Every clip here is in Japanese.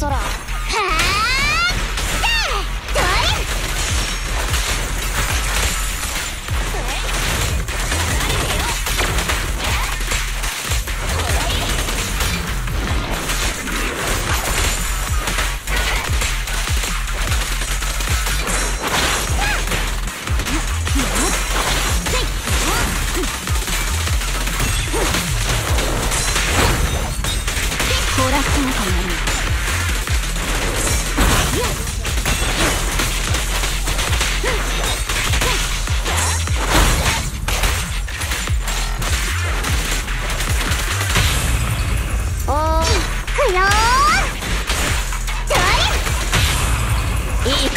空。はこらしなかなる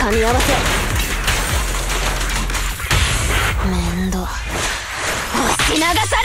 噛み合わせ。面倒。押し流さ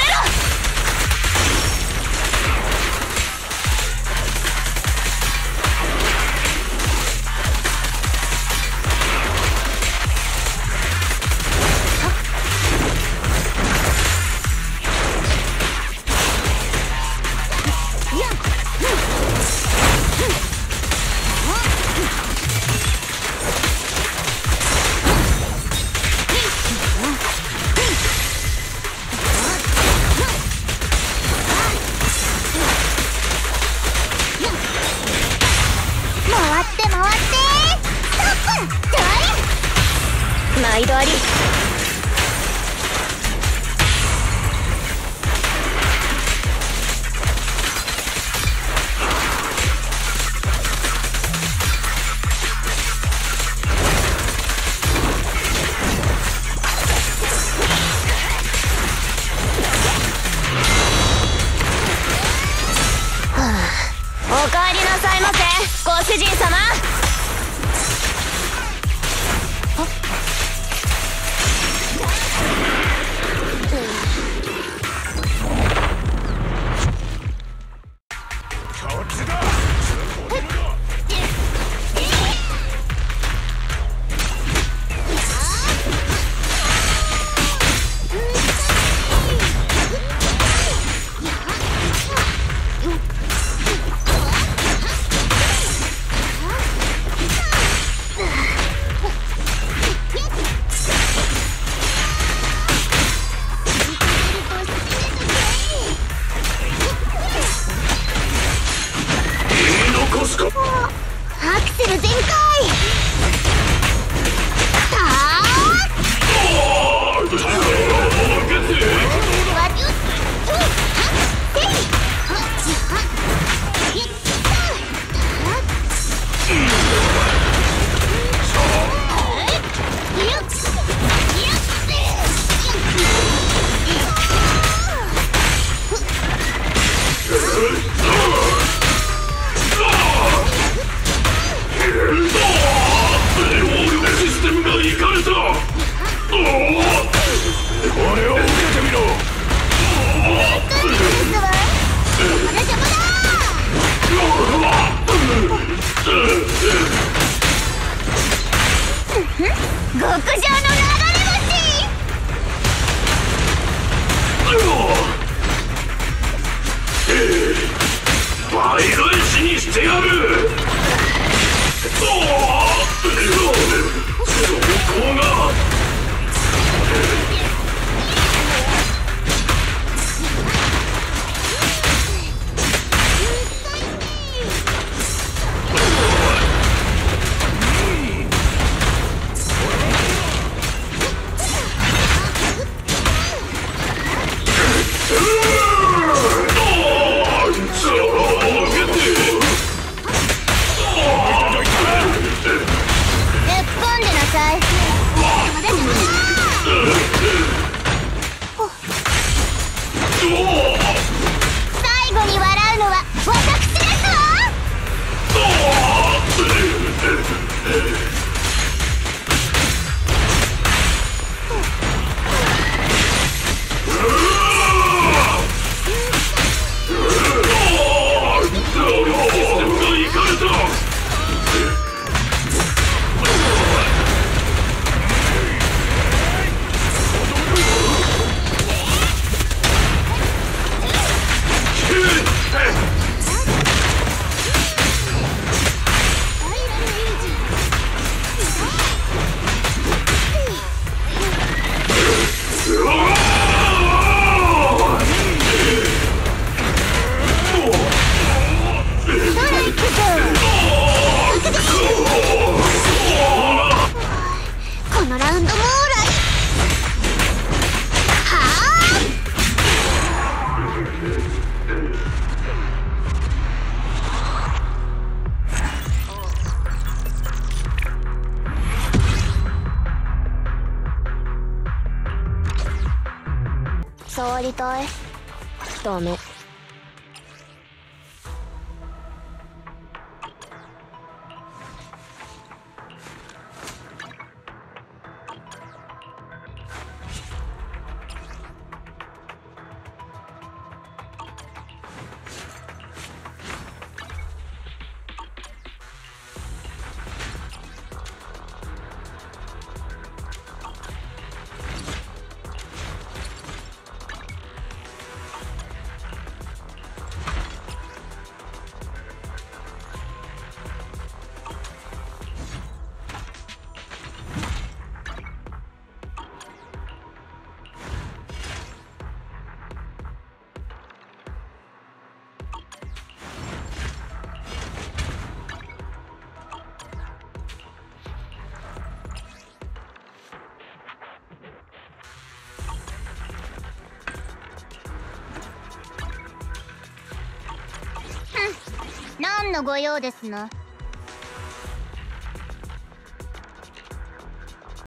アクセル全開。触りたい。ダメ。何のご用ですの。